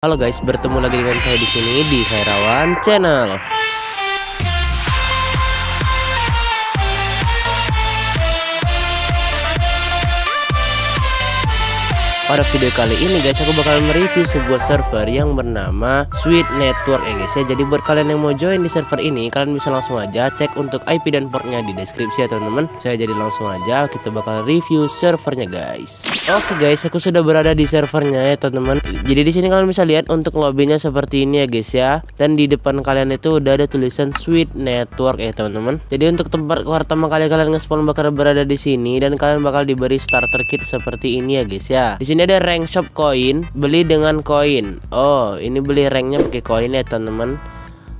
Halo guys, bertemu lagi dengan saya di sini di Herawan Channel. Pada video kali ini guys aku bakal mereview sebuah server yang bernama Sweet Network ya guys ya. Jadi buat kalian yang mau join di server ini kalian bisa langsung aja cek untuk IP dan portnya di deskripsi ya teman-teman. Saya jadi langsung aja kita bakal review servernya guys. Oke guys aku sudah berada di servernya ya teman-teman. Jadi di sini kalian bisa lihat untuk lobbynya seperti ini ya guys ya. Dan di depan kalian itu udah ada tulisan Sweet Network ya teman-teman. Jadi untuk tempat pertama kali kalian nge-spawn bakal berada di sini Dan kalian bakal diberi starter kit seperti ini ya guys ya. Di sini ini ada rank shop koin beli dengan koin. Oh ini beli ranknya pakai koin ya teman-teman.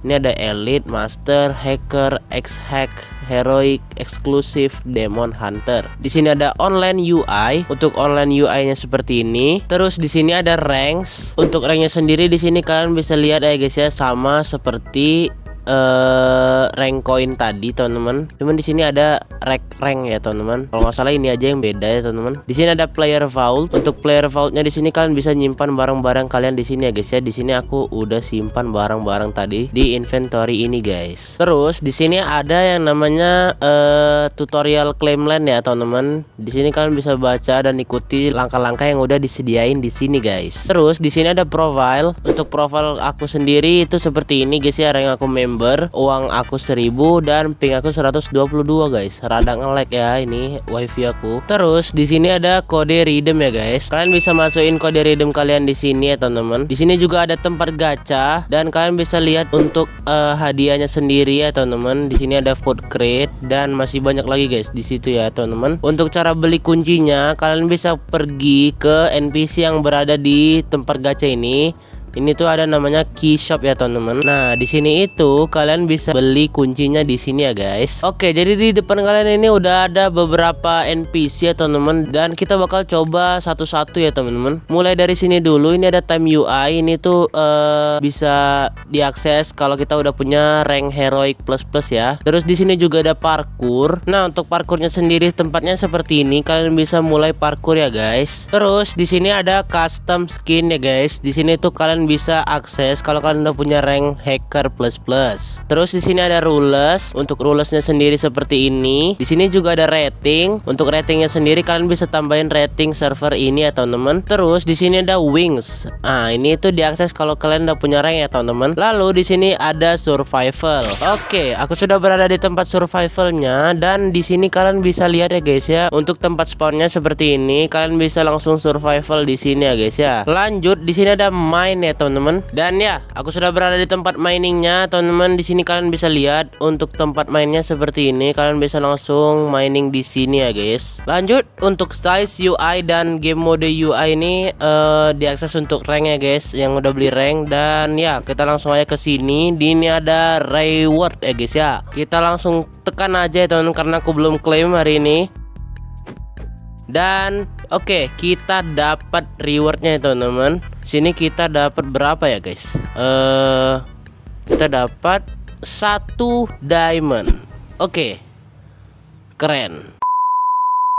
Ini ada elite master hacker x hack heroic eksklusif demon hunter. Di sini ada online UI untuk online UI nya seperti ini. Terus di sini ada ranks. Untuk ranknya sendiri di sini kalian bisa lihat ya guys ya sama seperti uh, rank coin tadi teman-teman. Cuman di sini ada rank rank ya teman-teman. Kalau nggak salah ini aja yang beda ya teman-teman. Di sini ada player vault. Untuk player vaultnya di sini kalian bisa nyimpan barang-barang kalian di sini ya guys ya. Di sini aku udah simpan barang-barang tadi di inventory ini guys. Terus di sini ada yang namanya uh, tutorial claim land ya teman-teman. Di sini kalian bisa baca dan ikuti langkah-langkah yang udah disediain di sini guys. Terus di sini ada profile. Untuk profile aku sendiri itu seperti ini guys ya. Yang aku mem member uang aku 1000 dan ping aku 122 guys. Rada ngelek ya ini wifi aku. Terus di sini ada kode redeem ya guys. Kalian bisa masukin kode redeem kalian di sini ya teman-teman. Di sini juga ada tempat gacha dan kalian bisa lihat untuk uh, hadiahnya sendiri ya teman-teman. Di sini ada food crate dan masih banyak lagi guys di situ ya teman-teman. Untuk cara beli kuncinya kalian bisa pergi ke NPC yang berada di tempat gacha ini ini tuh ada namanya key shop ya teman-teman. Nah, di sini itu kalian bisa beli kuncinya di sini ya guys. Oke, jadi di depan kalian ini udah ada beberapa NPC ya teman-teman dan kita bakal coba satu-satu ya teman-teman. Mulai dari sini dulu ini ada time UI ini tuh uh, bisa diakses kalau kita udah punya rank heroic plus plus ya. Terus di sini juga ada parkour. Nah, untuk parkournya sendiri tempatnya seperti ini. Kalian bisa mulai parkour ya guys. Terus di sini ada custom skin ya guys. Di sini tuh kalian kalian bisa akses kalau kalian udah punya rank hacker plus plus. Terus di sini ada rules. Untuk rulesnya sendiri seperti ini. Di sini juga ada rating. Untuk ratingnya sendiri kalian bisa tambahin rating server ini ya teman-teman. Terus di sini ada wings. Ah ini itu diakses kalau kalian udah punya rank ya teman-teman. Lalu di sini ada survival. Oke, aku sudah berada di tempat survivalnya dan di sini kalian bisa lihat ya guys ya. Untuk tempat spawnnya seperti ini, kalian bisa langsung survival di sini ya guys ya. Lanjut di sini ada mine ya ya teman-teman. Dan ya, aku sudah berada di tempat miningnya, teman-teman. Di sini kalian bisa lihat untuk tempat mainnya seperti ini. Kalian bisa langsung mining di sini ya, guys. Lanjut untuk size UI dan game mode UI ini uh, diakses untuk rank ya, guys. Yang udah beli rank dan ya, kita langsung aja ke sini. Di ini ada reward ya, guys ya. Kita langsung tekan aja ya, teman-teman karena aku belum klaim hari ini. Dan oke, okay, kita dapat rewardnya ya, teman-teman. Sini kita dapat berapa ya, guys? Eh, uh, kita dapat satu diamond. Oke, okay. keren.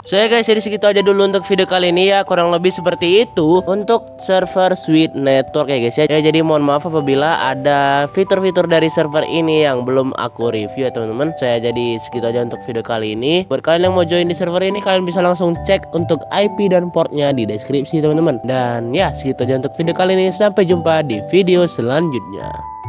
So ya guys, jadi segitu aja dulu untuk video kali ini ya. Kurang lebih seperti itu Untuk server Sweet Network ya guys ya, ya Jadi mohon maaf apabila ada fitur-fitur dari server ini Yang belum aku review ya teman-teman. Saya jadi segitu aja untuk video kali ini. Buat kalian yang mau join di server ini Kalian bisa langsung cek untuk IP dan portnya di deskripsi teman-teman. Dan ya segitu aja untuk video kali ini. Sampai jumpa di video selanjutnya